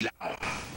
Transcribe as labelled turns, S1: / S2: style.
S1: Yeah.